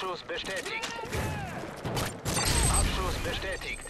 Abschuss bestätigt. Abschuss bestätigt.